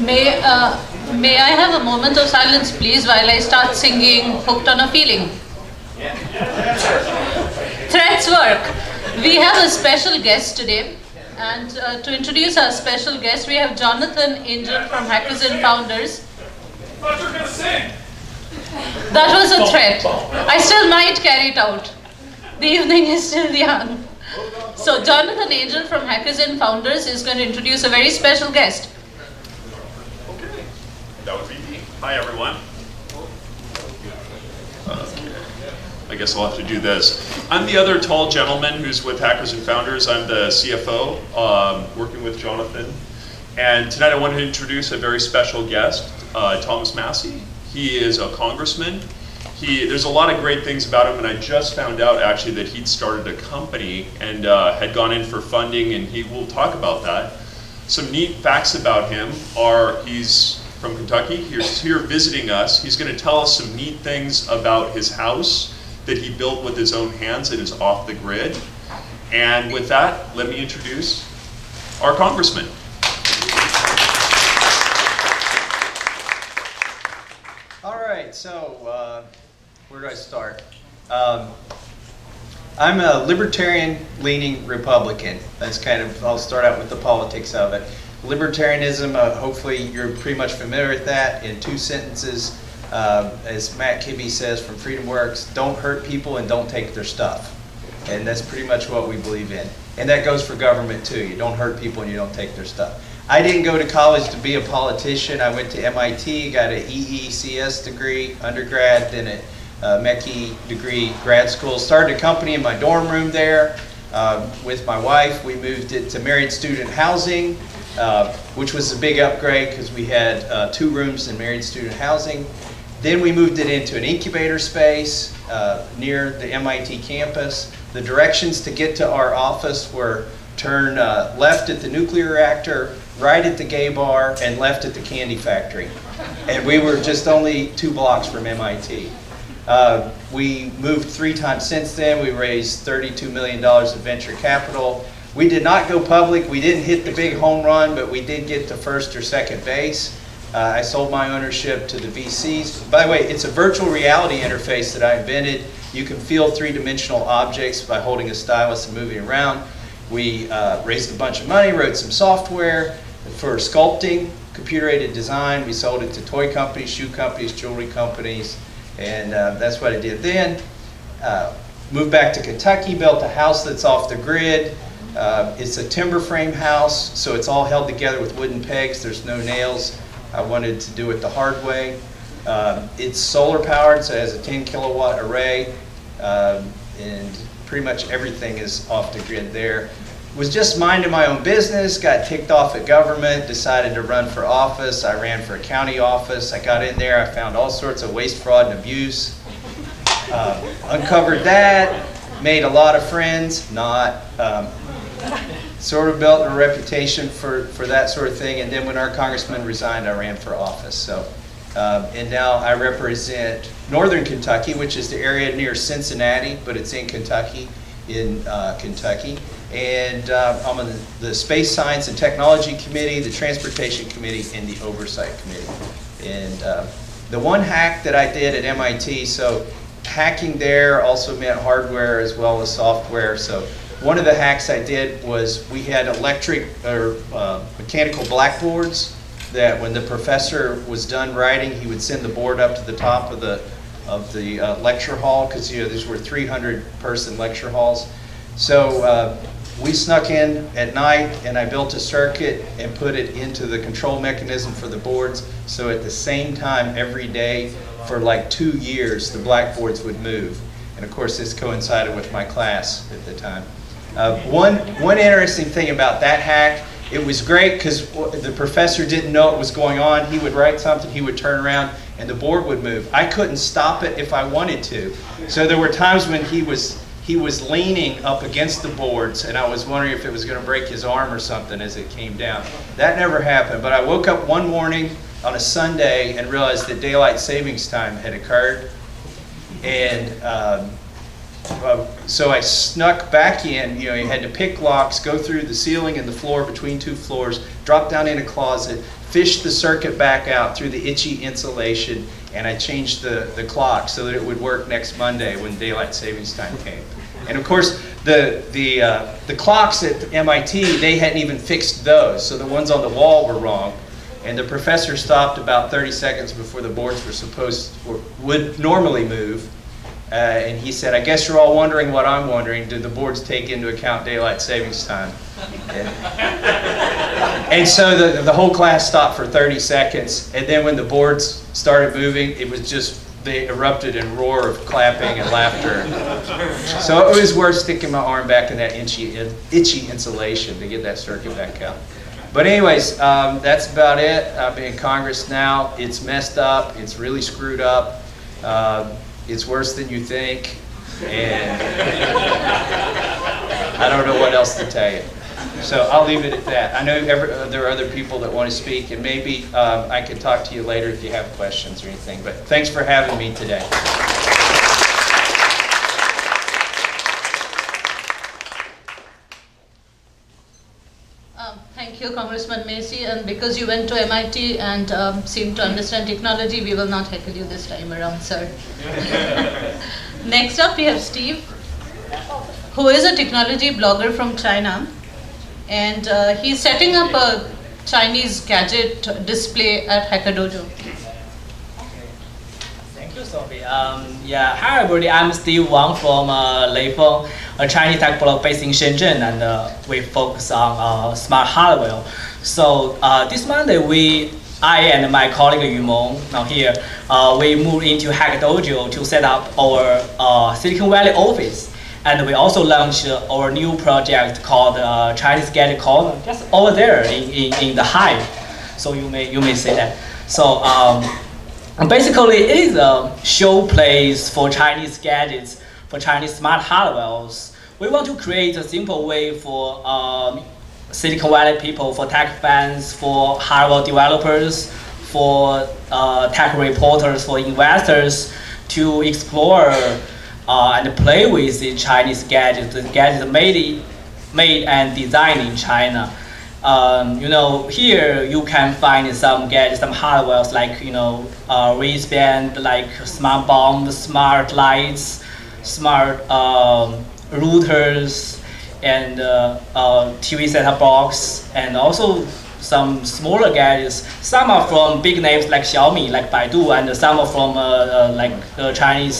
May, uh, may I have a moment of silence, please, while I start singing Hooked on a Feeling? Threats work. We have a special guest today. And uh, to introduce our special guest, we have Jonathon Angell from Hackers and Founders. That was a threat. I still might carry it out. The evening is still young. So Jonathon Angell from Hackers and Founders is going to introduce a very special guest. Okay, that would be me. Hi everyone. Okay. I guess I'll have to do this. I'm the other tall gentleman who's with Hackers and Founders. I'm the CFO, um, working with Jonathon. And tonight I want to introduce a very special guest, uh, Thomas Massie. He is a congressman. He, there's a lot of great things about him, and I just found out actually that he'd started a company and uh, had gone in for funding, and he will talk about that. Some neat facts about him are he's from Kentucky. He's here visiting us. He's going to tell us some neat things about his house that he built with his own hands and is off the grid. And with that, let me introduce our congressman. All right, so uh, where do I start? Um, I'm a libertarian-leaning Republican. That's kind of, I'll start out with the politics of it. Libertarianism, uh, hopefully you're pretty much familiar with that in two sentences. Uh, as Matt Kibbe says from FreedomWorks, don't hurt people and don't take their stuff. And that's pretty much what we believe in. And that goes for government too. You don't hurt people and you don't take their stuff. I didn't go to college to be a politician. I went to MIT, got an EECS degree, undergrad, then a uh, degree grad school. Started a company in my dorm room there uh, with my wife. We moved it to married student housing, uh, which was a big upgrade because we had uh, two rooms in married student housing. Then we moved it into an incubator space uh, near the MIT campus. The directions to get to our office were turn uh, left at the nuclear reactor, right at the gay bar, and left at the candy factory. And we were just only two blocks from MIT. Uh, we moved three times since then. We raised $32 million of venture capital. We did not go public. We didn't hit the big home run, but we did get to first or second base. Uh, I sold my ownership to the VCs. By the way, it's a virtual reality interface that I invented. You can feel three-dimensional objects by holding a stylus and moving around. We uh, raised a bunch of money, wrote some software for sculpting, computer-aided design. We sold it to toy companies, shoe companies, jewelry companies, and uh, that's what I did then. Uh, moved back to Kentucky, built a house that's off the grid. Uh, it's a timber frame house, so it's all held together with wooden pegs. There's no nails. I wanted to do it the hard way. Um, it's solar powered, so it has a 10 kilowatt array, um, and pretty much everything is off the grid there. Was just minding my own business, got ticked off at government, decided to run for office. I ran for a county office. I got in there, I found all sorts of waste, fraud, and abuse. Uh, uncovered that, made a lot of friends, not. Um, sort of built a reputation for, for that sort of thing. And then when our congressman resigned, I ran for office. So, um, and now I represent northern Kentucky, which is the area near Cincinnati, but it's in Kentucky, in uh, Kentucky. And uh, I'm on the, the Space Science and Technology Committee, the Transportation Committee, and the Oversight Committee. And uh, the one hack that I did at MIT, so hacking there also meant hardware as well as software. So one of the hacks I did was we had electric or uh, mechanical blackboards that when the professor was done writing, he would send the board up to the top of the of the uh, lecture hall because you know these were 300 person lecture halls. So uh, we snuck in at night and I built a circuit and put it into the control mechanism for the boards. So at the same time every day for like two years, the blackboards would move. And of course, this coincided with my class at the time. Uh, one, one interesting thing about that hack, it was great because the professor didn't know what was going on. He would write something, he would turn around, and the board would move. I couldn't stop it if I wanted to. So there were times when he was he was leaning up against the boards, and I was wondering if it was going to break his arm or something as it came down. That never happened, but I woke up one morning on a Sunday and realized that daylight savings time had occurred. And um, uh, so I snuck back in. You know, you had to pick locks, go through the ceiling and the floor between two floors, drop down in a closet, fish the circuit back out through the itchy insulation, and I changed the, the clock so that it would work next Monday when daylight savings time came. And of course, the, the, uh, the clocks at MIT, they hadn't even fixed those, so the ones on the wall were wrong. And the professor stopped about 30 seconds before the boards were supposed, or would normally move. Uh, and he said, I guess you're all wondering what I'm wondering. Did the boards take into account daylight savings time? And, and so the, the whole class stopped for 30 seconds. And then when the boards started moving, it was just, they erupted in roar of clapping and laughter. So it was worth sticking my arm back in that itchy, itchy insulation to get that circuit back out. But anyways, um, that's about it. I'm in Congress now. It's messed up. It's really screwed up. Uh, it's worse than you think. And I don't know what else to tell you. So I'll leave it at that. I know every, uh, there are other people that want to speak, and maybe um, I can talk to you later if you have questions or anything. But thanks for having me today. Thank you, Congressman Massie. And because you went to MIT and um, seem to understand technology, we will not heckle you this time around, sir. Next up, we have Steve, who is a technology blogger from China. And uh, he's setting up a Chinese gadget display at HackerDojo. You, Sophie. Um, yeah, hi everybody. I'm Steve Wang from uh, Leifeng, a Chinese tech blog based in Shenzhen, and uh, we focus on uh, smart hardware. So uh, this Monday, we, I and my colleague Yu Meng, now here, uh, we moved into HackerDojo to set up our uh, Silicon Valley office. And we also launched our new project called uh, Chinese Gadget Corner, just over there in, in, in the hive. So you may, you may see that. So um, basically, it is a showplace for Chinese gadgets, for Chinese smart hardwares. We want to create a simple way for um, Silicon Valley people, for tech fans, for hardware developers, for uh, tech reporters, for investors to explore uh, and play with the Chinese gadgets, the gadgets made, made and designed in China. Um, you know, here you can find some gadgets, some hardware like, you know, uh, wristband, like smart bomb, smart lights, smart um, routers, and uh, uh, TV set-top box, and also some smaller gadgets. Some are from big names like Xiaomi, like Baidu, and some are from uh, uh, like uh, Chinese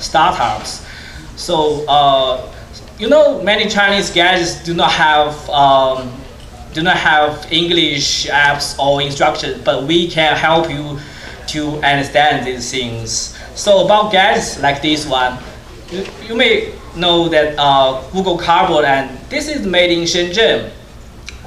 startups. So uh, you know, many Chinese gadgets do not have um, do not have English apps or instructions, but we can help you to understand these things. So about gadgets like this one, you, you may know that uh, Google Cardboard, and this is made in Shenzhen.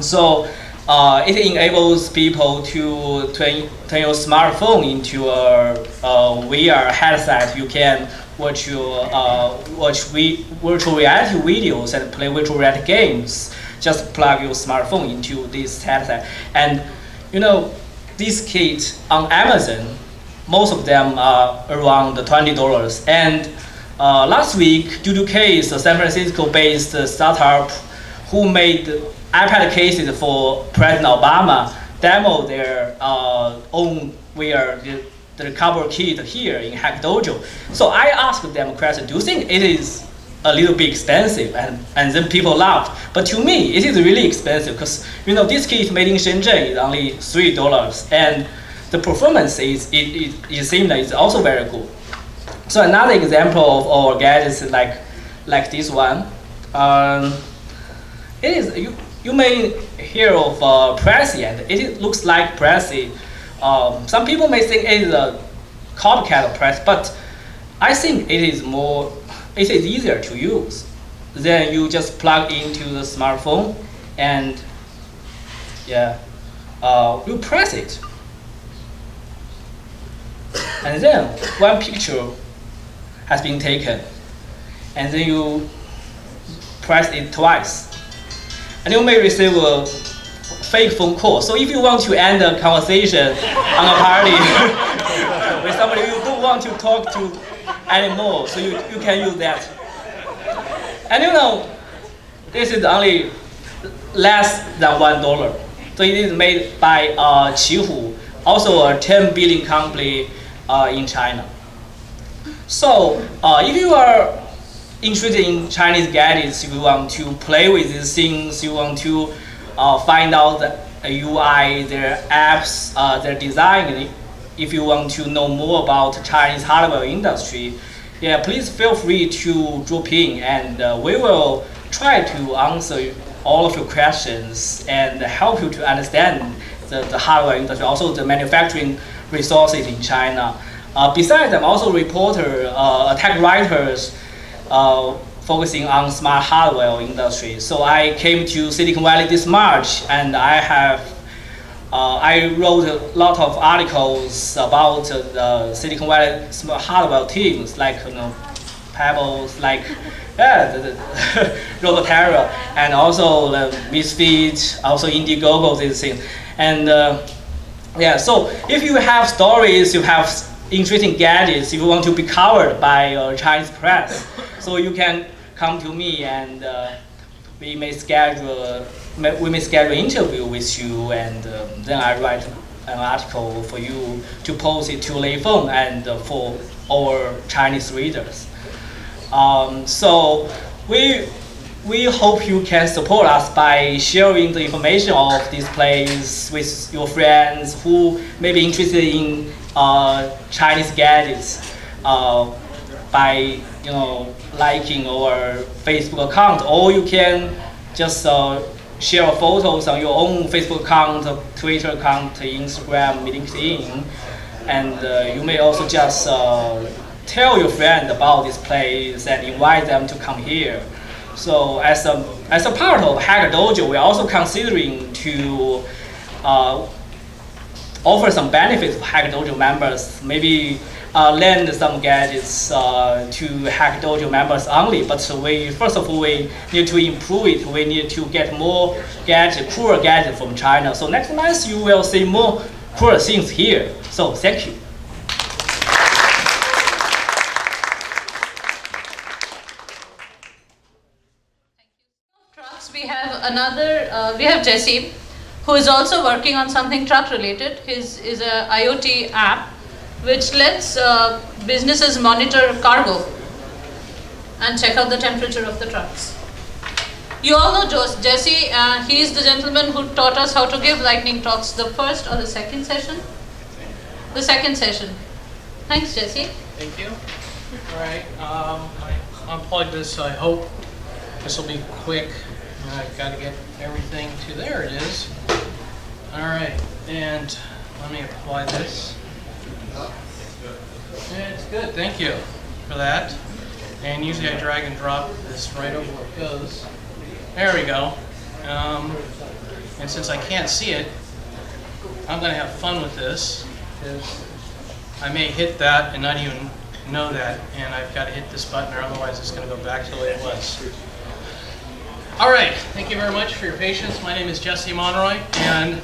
So uh, it enables people to turn, turn your smartphone into a, a VR headset. You can watch your uh, watch vi virtual reality videos and play virtual reality games. Just plug your smartphone into this headset, and you know this kit on Amazon. Most of them are around twenty dollars. And uh, last week, Case, a San Francisco-based startup who made iPad cases for President Obama, demoed their uh, own VR the cover kit here in Hack Dojo. So I asked them a question, do you think it is a little bit expensive? And, and then people laughed. But to me, it is really expensive because you know this kit made in Shenzhen is only three dollars, and the performance is it, it, it seems like it's also very good. So another example of our gadgets like like this one. Um, it is you you may hear of uh, Pressy, and it looks like Pressy um, some people may think it is a copycat of but I think it is more, it is easier to use. Then you just plug into the smartphone and yeah, uh, you press it. And then one picture has been taken. And then you press it twice. And you may receive a fake phone call. So if you want to end a conversation on a party with somebody you don't want to talk to anymore, so you, you can use that. And you know, this is only less than one dollar. So it is made by uh, Qihoo, also a 10 billion company uh, in China. So uh, if you are interested in Chinese gadgets, if you want to play with these things, you want to uh, find out the UI, their apps, uh, their design, if you want to know more about Chinese hardware industry, yeah, please feel free to drop in and uh, we will try to answer all of your questions and help you to understand the, the hardware industry, also the manufacturing resources in China. Uh, besides, I'm also a reporter, uh, tech writers uh, focusing on smart hardware industry. So I came to Silicon Valley this March and I have uh, I wrote a lot of articles about the Silicon Valley hardware teams, like you know, Pebbles, like yeah, the, the Roboterra, and also the Misfit, also Indiegogo, these things. And uh, yeah, so if you have stories, you have interesting gadgets, if you want to be covered by uh, Chinese press, so you can come to me and uh, we may schedule we may schedule an interview with you, and um, then I write an article for you to post it to Lei Feng and uh, for our Chinese readers. Um, so we we hope you can support us by sharing the information of this place with your friends who may be interested in uh, Chinese gadgets uh, by you know liking our Facebook account, or you can just uh, share photos on your own Facebook account, Twitter account, Instagram, LinkedIn, and uh, you may also just uh, tell your friend about this place and invite them to come here. So as a, as a part of Hacker Dojo, we're also considering to uh, offer some benefits for Hacker Dojo members, maybe uh, lend some gadgets uh, to Hack Dojo members only. But we first of all we need to improve it. We need to get more gadget, cooler gadget from China. So next month you will see more cool things here. So thank you. Trucks. We have another. Uh, we have Jesse, who is also working on something truck related. His is a IoT app which lets uh, businesses monitor cargo and check out the temperature of the trucks. You all know Jesse, uh, he is the gentleman who taught us how to give lightning talks, the first or the second session? The second session. Thanks, Jesse. Thank you. All right, um, I unplugged this, I hope this will be quick. I've got to get everything to, there it is. All right, and let me apply this. It's good, thank you for that. And usually I drag and drop this right over where it goes. There we go. Um, and since I can't see it, I'm going to have fun with this. I may hit that and not even know that. And I've got to hit this button or otherwise it's going to go back to the way it was. All right, thank you very much for your patience. My name is Jesse Monroy, and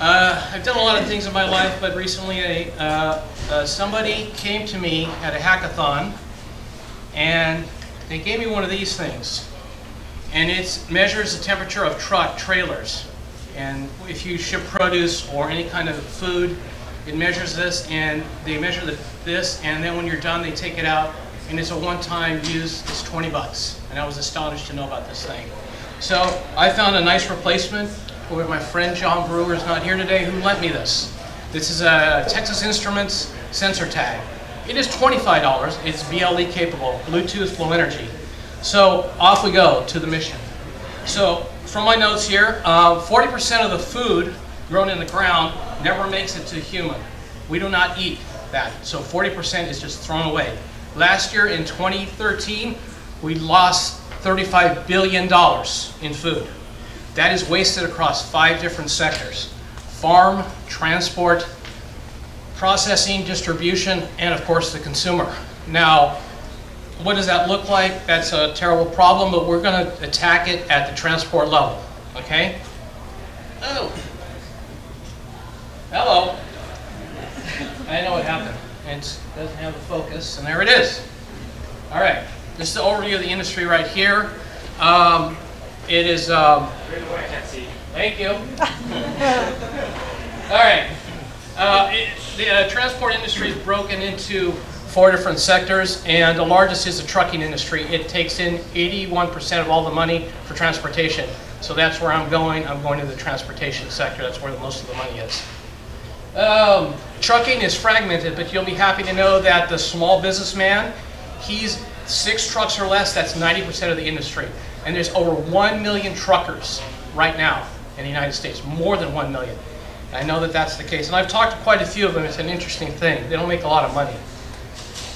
uh, I've done a lot of things in my life, but recently uh, uh, somebody came to me at a hackathon and they gave me one of these things. And it measures the temperature of truck trailers. And if you ship produce or any kind of food, it measures this and they measure the, this and then when you're done they take it out and it's a one-time use, it's 20 bucks. And I was astonished to know about this thing. So I found a nice replacement with my friend John Brewer is not here today, who lent me this. This is a Texas Instruments SensorTag. It is $25. It's BLE capable, Bluetooth Low Energy. So off we go to the mission. So from my notes here, 40% uh, of the food grown in the ground never makes it to human. We do not eat that. So 40% is just thrown away. Last year in 2013, we lost $35 billion in food. That is wasted across five different sectors. Farm, transport, processing, distribution, and of course the consumer. Now, what does that look like? That's a terrible problem, but we're going to attack it at the transport level, okay? Oh. Hello. I know what happened. It doesn't have a focus, and there it is. All right. This is the overview of the industry right here. Um, it is, um, Thank you. All right. Uh, it, the uh, transport industry is broken into four different sectors, and the largest is the trucking industry. It takes in 81% of all the money for transportation. So that's where I'm going. I'm going to the transportation sector. That's where the, most of the money is. Um, trucking is fragmented, but you'll be happy to know that the small businessman, he's six trucks or less, that's 90% of the industry. And there's over 1 million truckers right now in the United States, more than 1 million. I know that that's the case. And I've talked to quite a few of them. It's an interesting thing. They don't make a lot of money.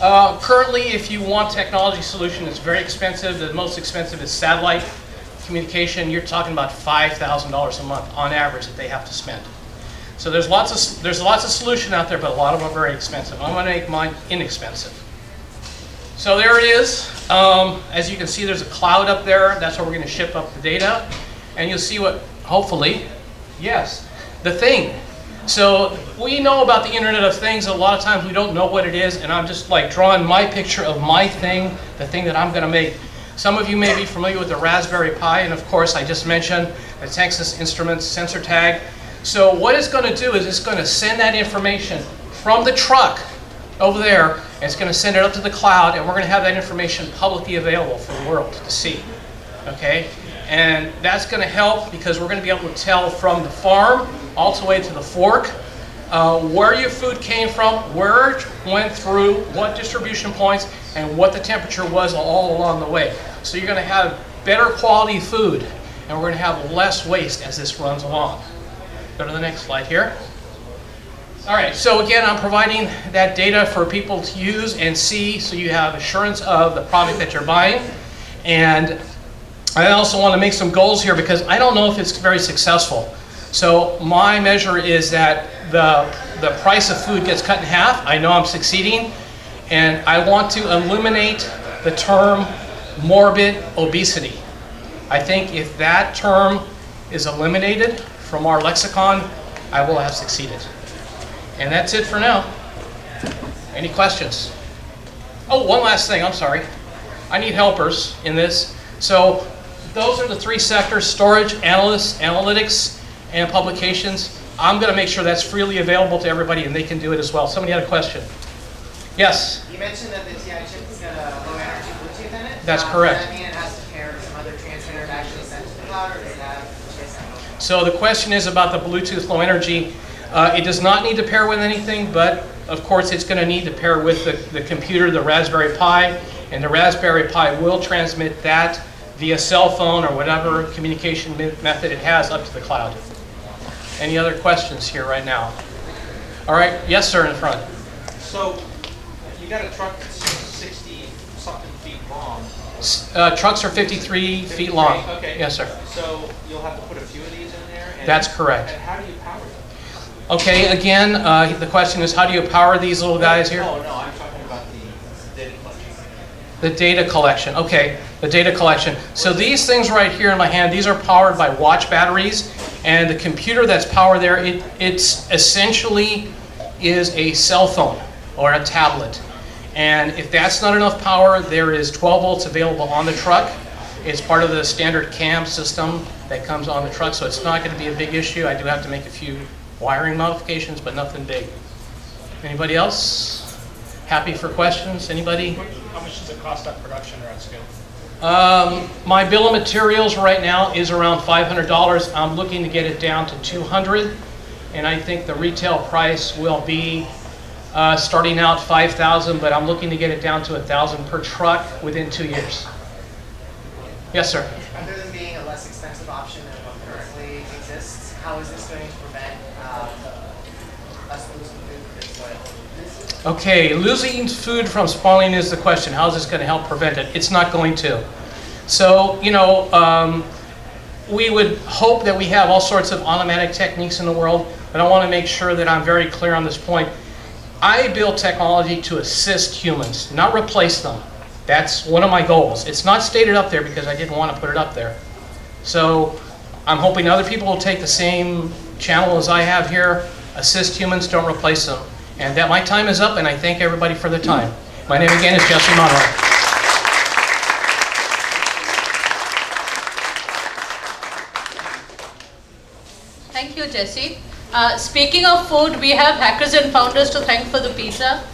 Uh, currently, if you want technology solution, it's very expensive. The most expensive is satellite communication. You're talking about $5,000 a month on average that they have to spend. So there's lots of there's lots of solution out there, but a lot of them are very expensive. I'm going to make mine inexpensive. So there it is. Um, as you can see, there's a cloud up there. That's where we're going to ship up the data, and you'll see what hopefully, yes, the thing. So we know about the Internet of Things. A lot of times we don't know what it is, and I'm just like drawing my picture of my thing, the thing that I'm going to make. Some of you may be familiar with the Raspberry Pi, and of course I just mentioned the Texas Instruments SensorTag. So what it's going to do is it's going to send that information from the truck over there, and it's going to send it up to the cloud, and we're going to have that information publicly available for the world to see. Okay? And that's going to help because we're going to be able to tell from the farm all the way to the fork uh, where your food came from, where it went through, what distribution points, and what the temperature was all along the way. So you're going to have better quality food, and we're going to have less waste as this runs along. Go to the next slide here. All right, so again, I'm providing that data for people to use and see so you have assurance of the product that you're buying. And I also want to make some goals here because I don't know if it's very successful. So my measure is that the, the price of food gets cut in half. I know I'm succeeding. And I want to eliminate the term morbid obesity. I think if that term is eliminated, from our lexicon, I will have succeeded. And that's it for now. Any questions? Oh, one last thing, I'm sorry. I need helpers in this. So those are the three sectors, storage, analysts, analytics, and publications. I'm going to make sure that's freely available to everybody and they can do it as well. Somebody had a question. Yes? You mentioned that the TI chip has got a low energy Bluetooth in it. That's um, correct. Does that mean it has to pair with some other transmitter to actually send to the cloud, or does that so the question is about the Bluetooth Low Energy. Uh, it does not need to pair with anything, but of course it's going to need to pair with the, the computer, the Raspberry Pi, and the Raspberry Pi will transmit that via cell phone or whatever communication method it has up to the cloud. Any other questions here right now? All right, yes, sir, in front. So you got a truck that's 60 something feet long. Uh, trucks are 53 feet long. Okay. Yes, sir. So you'll have to put a few of these in there? And, That's correct. And how do you? Okay, again, uh, the question is how do you power these little guys here? No, no, I'm talking about the data collection. The data collection. Okay, the data collection. So these things right here in my hand, these are powered by watch batteries, and the computer that's powered there, it it's essentially is a cell phone or a tablet. And if that's not enough power, there is 12 volts available on the truck. It's part of the standard CAM system that comes on the truck, so it's not going to be a big issue. I do have to make a few wiring modifications, but nothing big. Anybody else? Happy for questions? Anybody? How much does it cost at production or at scale? Um, my bill of materials right now is around $500. I'm looking to get it down to 200 and I think the retail price will be uh, starting out 5,000, but I'm looking to get it down to 1,000 per truck within two years. Yes, sir. Other than being a less expensive option than what currently exists, how is this going to prevent um, us losing food to spoil? Okay, losing food from spoiling is the question. How is this going to help prevent it? It's not going to. So, you know, um, we would hope that we have all sorts of automatic techniques in the world, but I want to make sure that I'm very clear on this point. I build technology to assist humans, not replace them. That's one of my goals. It's not stated up there because I didn't want to put it up there. So I'm hoping other people will take the same channel as I have here, assist humans, don't replace them. And that my time is up, and I thank everybody for their time. My name again is Jesse Monroy. Thank you, Jesse. Uh, speaking of food, we have hackers and founders to thank for the pizza.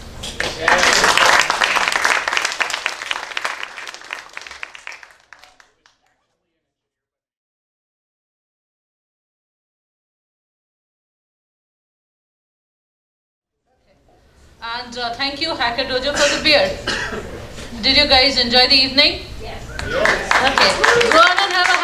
And uh, thank you, Hacker Dojo, for the beer. Did you guys enjoy the evening? Yes. Okay. Go on and have a